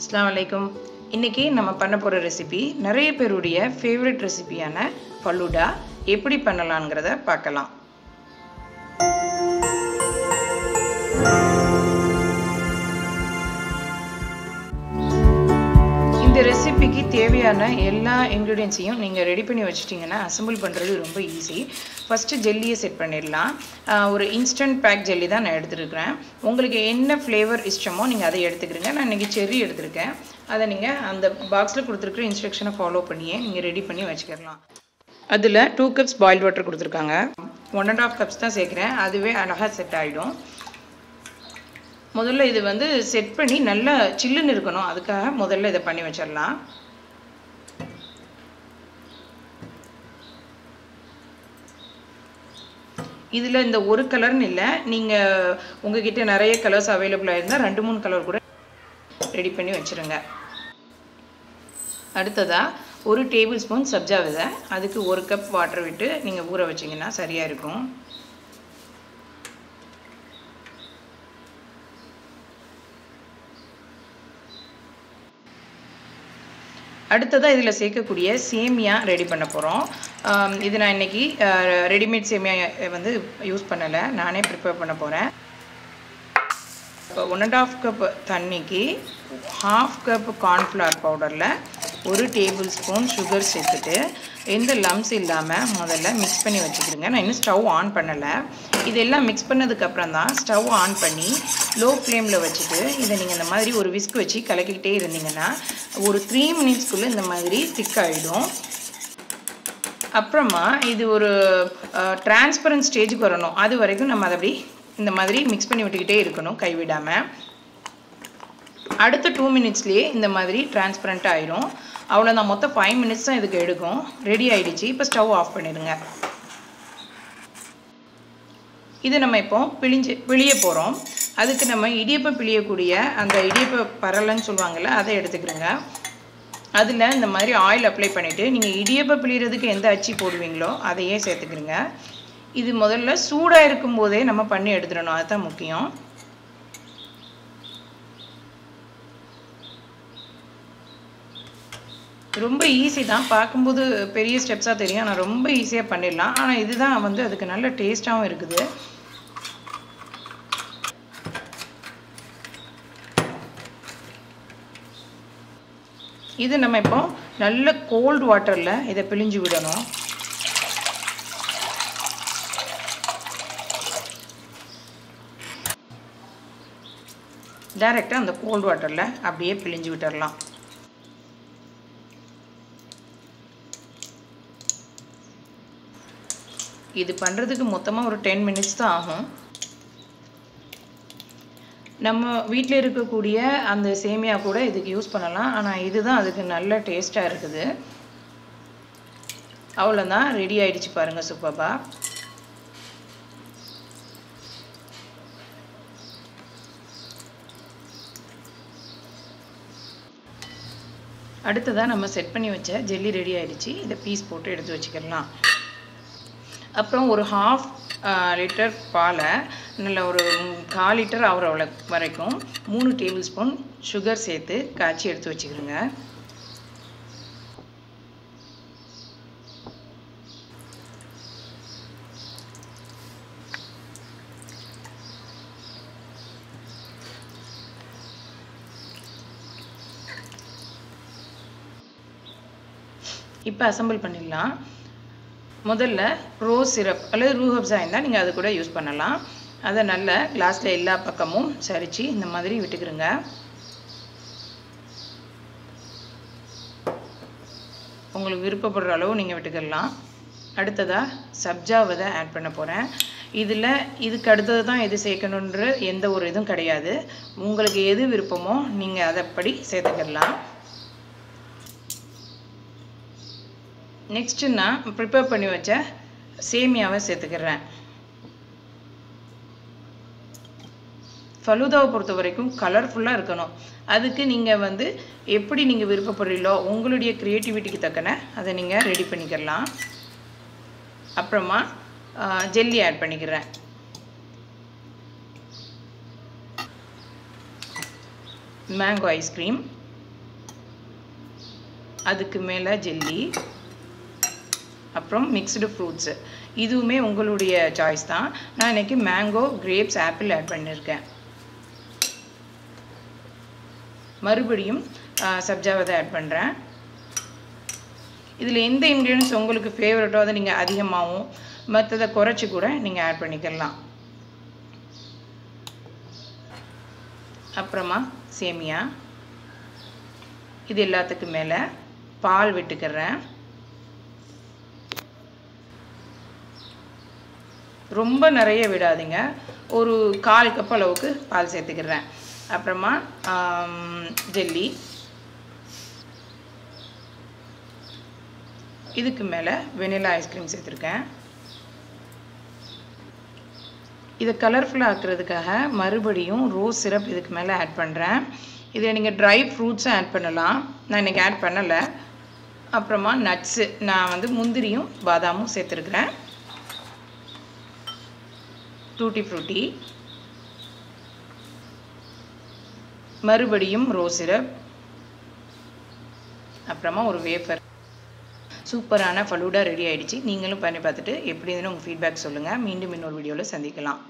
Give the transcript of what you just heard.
அஸ்லாம் வலைக்கும். இன்றைக்கி நம்ம பண்ண போகிற ரெசிபி நிறைய பேருடைய ஃபேவரட் ரெசிபியான ஃபலூடா எப்படி பண்ணலாங்கிறத பார்க்கலாம். இந்த ரெசிபி இன்றைக்கி தேவையான எல்லா இன்க்ரீடியன்ஸையும் நீங்கள் ரெடி பண்ணி வச்சிட்டிங்கன்னா அசம்பிள் பண்ணுறது ரொம்ப ஈஸி ஃபஸ்ட்டு ஜெல்லியை செட் பண்ணிடலாம். ஒரு இன்ஸ்டன்ட் பேக் ஜெல்லி தான் நான் எடுத்துருக்கிறேன். உங்களுக்கு என்ன ஃப்ளேவர் இஷ்டமோ நீங்கள் அதை எடுத்துக்கிறீங்க. நான் இன்றைக்கி செர்ரி எடுத்திருக்கேன். அதை நீங்கள் அந்த பாக்ஸில் கொடுத்துருக்குற இன்ஸ்ட்ரக்ஷனை ஃபாலோ பண்ணியே நீங்கள் ரெடி பண்ணி வச்சுக்கலாம். அதில் டூ கப்ஸ் பாயில் வாட்டர் கொடுத்துருக்காங்க. ஒன் அண்ட் ஆஃப் கப்ஸ் தான் சேர்க்குறேன். அதுவே அழகாக செட் ஆகிடும் முதல்ல இது வந்து செட் பண்ணி நல்லா சில்லுன்னு இருக்கணும். அதுக்காக முதல்ல இதை பண்ணி வச்சிடலாம். இதில் இந்த ஒரு கலர்னு இல்லை. நீங்கள் உங்ககிட்ட நிறைய கலர்ஸ் அவைலபிளாக இருந்தால் ரெண்டு மூணு கலர் கூட ரெடி பண்ணி வச்சுருங்க. அடுத்ததாக ஒரு டேபிள் ஸ்பூன் சப்ஜா விதை. அதுக்கு ஒரு கப் வாட்டர் விட்டு நீங்கள் ஊற வச்சிங்கன்னா சரியாக இருக்கும். அடுத்ததாக இதில் சேர்க்கக்கூடிய சேமியா ரெடி பண்ண போகிறோம் இது நான் இன்றைக்கி ரெடிமேட் சேமியா வந்து யூஸ் பண்ணலை. நானே ப்ரிப்பேர் பண்ண போகிறேன் இப்போ ஒன் அண்ட் ஆஃப் கப் தண்ணிக்கு ஹாஃப் கப் கார்ன்ஃப்ளவர் பவுடரில் ஒரு டேபிள் ஸ்பூன் சுகர் சேர்த்துட்டு எந்த லம்ஸ் இல்லாமல் முதல்ல மிக்ஸ் பண்ணி வச்சுக்கிடுங்க. நான் இன்னும் ஸ்டவ் ஆன் பண்ணலை. இதெல்லாம் மிக்ஸ் பண்ணதுக்கப்புறம் தான் ஸ்டவ் ஆன் பண்ணி லோ ஃப்ளேமில் வச்சுட்டு இதை நீங்கள் இந்த மாதிரி ஒரு விஸ்க் வச்சு கலக்கிக்கிட்டே இருந்தீங்கன்னா ஒரு த்ரீ மினிட்ஸ்க்குள்ளே இந்த மாதிரி திக்காகிடும் அப்புறமா இது ஒரு டிரான்ஸ்பரண்ட் ஸ்டேஜுக்கு வரணும். அது வரைக்கும் நம்ம அதை அப்படி இந்த மாதிரி மிக்ஸ் பண்ணி விட்டுக்கிட்டே இருக்கணும் கைவிடாமல் அடுத்த டூ மினிட்ஸ்லேயே இந்த மாதிரி டிரான்ஸ்பரண்ட்டாக ஆயிடும் அவ்வளோதான் மொத்தம் ஃபைவ் மினிட்ஸ் தான் இதுக்கு எடுக்கும். ரெடி ஆகிடுச்சு இப்போ ஸ்டவ் ஆஃப் பண்ணிடுங்க. இது நம்ம இப்போ பிழிஞ்சு பிழிய போகிறோம் அதுக்கு நம்ம இடியப்பம் பிழியக்கூடிய அந்த இடியப்ப பரலன்னு சொல்லுவாங்கள்ல அதை எடுத்துக்கிறோங்க. அதில் இந்த மாதிரி ஆயில் அப்ளை பண்ணிவிட்டு நீங்கள் இடியப்பம் பிழிகிறதுக்கு எந்த அச்சு போடுவீங்களோ அதையே சேர்த்துக்கிறோங்க. இது முதல்ல சூடாக இருக்கும்போதே நம்ம பண்ணி எடுத்துடணும். அதுதான் முக்கியம். ரொம்ப ஈஸி தான். பார்க்கும்போது பெரிய ஸ்டெப்ஸாக தெரியும். ஆனால் ரொம்ப ஈஸியாக பண்ணிடலாம். ஆனால் இதுதான் வந்து அதுக்கு நல்ல டேஸ்ட்டாகவும் இருக்குது. இது நம்ம இப்போ நல்ல கோல்டு வாட்டரில் இதை பிழிஞ்சு விடணும். டைரெக்டாக அந்த கோல்டு வாட்டரில் அப்படியே பிழிஞ்சு விட்டுடலாம் இது பண்ணுறதுக்கு மொத்தமாக ஒரு டென் மினிட்ஸ் தான் ஆகும். நம்ம வீட்டில் இருக்கக்கூடிய அந்த சேமியா கூட இதுக்கு யூஸ் பண்ணலாம். ஆனால் இதுதான் அதுக்கு நல்ல டேஸ்ட்டாக இருக்குது. அவ்வளோதான் ரெடி ஆகிடுச்சு பாருங்கள் சூப்பர்பா அடுத்ததாக நம்ம செட் பண்ணி வச்ச ஜெல்லி ரெடி ஆகிடுச்சு இதை பீஸ் போட்டு எடுத்து வச்சுக்கலாம். அப்புறம் ஒரு ஹாஃப் லிட்டர் பாலை நல்ல ஒரு கால் லிட்டர் ஆகிற வரைக்கும் மூணு டேபிள் ஸ்பூன் சுகர் சேர்த்து காய்ச்சி எடுத்து வச்சுக்கிறோங்க இப்போ அசம்பிள் பண்ணிடலாம். முதல்ல ரோஸ் சிரப் அல்லது ரூஹப்ஸா இருந்தால் நீங்கள் அது கூட யூஸ் பண்ணலாம். அதை நல்ல கிளாஸில் எல்லா பக்கமும் சரித்து இந்த மாதிரி விட்டுக்கிறோங்க உங்களுக்கு விருப்பப்படுற அளவு நீங்கள் விட்டுக்கிடலாம். அடுத்ததாக சப்ஜா விதை ஆட் பண்ண போகிறேன் இதில் இதுக்கு அடுத்தது தான் எது சேர்க்கணுன்ற எந்த ஒரு இதுவும் கிடையாது. உங்களுக்கு எது விருப்பமோ நீங்கள் அதைப்படி சேர்த்துக்கிடலாம். நெக்ஸ்ட்டு நான் ப்ரிப்பேர் பண்ணி வச்ச சேமியாவை சேர்த்துக்கிறேன். ஃபலூதாவை பொறுத்த வரைக்கும் கலர்ஃபுல்லாக இருக்கணும். அதுக்கு நீங்கள் வந்து எப்படி நீங்கள் விருப்பப்படுறீங்களோ உங்களுடைய க்ரியேட்டிவிட்டிக்கு தக்கன அதை நீங்கள் ரெடி பண்ணிக்கலாம். அப்புறமா ஜெல்லி ஆட் பண்ணிக்கிறேன். மேங்கோ ஐஸ்கிரீம் அதுக்கு மேலே ஜெல்லி அப்புறம் மிக்ஸ்டு ஃப்ரூட்ஸு இதுவுமே உங்களுடைய சாய்ஸ் தான். நான் இன்றைக்கி மேங்கோ கிரேப்ஸ் ஆப்பிள் ஆட் பண்ணியிருக்கேன் மறுபடியும் சப்ஜாவை தான் ஆட் பண்ணுறேன் இதில் எந்த இன்க்ரீடியன்ஸ் உங்களுக்கு ஃபேவரட்டோ அதை நீங்கள் அதிகமாகவும் மற்றதை குறைச்சி கூட நீங்கள் ஆட் பண்ணிக்கலாம். அப்புறமா சேமியா. இது எல்லாத்துக்கும் மேலே பால் விட்டுக்கிறேன். ரொம்ப நிறைய விடாதீங்க. ஒரு கால் கப் அளவுக்கு பால் சேர்த்துக்கிறேன். அப்புறமா ஜெல்லி. இதுக்கு மேலே வெனிலா ஐஸ்கிரீம் சேர்த்துருக்கேன். இதை கலர்ஃபுல்லாக ஆக்குறதுக்காக மறுபடியும் ரோஸ் சிரப் இதுக்கு மேலே ஆட் பண்ணுறேன் இதில் நீங்கள் ட்ரை ஃப்ரூட்ஸும் ஆட் பண்ணலாம். நான் இன்றைக்கி ஆட் பண்ணலை. அப்புறமா நட்ஸு நான் வந்து முந்திரியும் பாதாமும் சேர்த்துருக்குறேன். டூட்டி ஃப்ரூட்டி மறுபடியும் ரோஸ் சிரப் அப்புறமா ஒரு வேஃபர் சூப்பரான ஃபலூடா ரெடி ஆகிடுச்சு நீங்களும் பண்ணி பார்த்துட்டு எப்படி இருந்தாலும் உங்கள் ஃபீட்பேக் சொல்லுங்கள் மீண்டும் இன்னொரு வீடியோவில் சந்திக்கலாம்.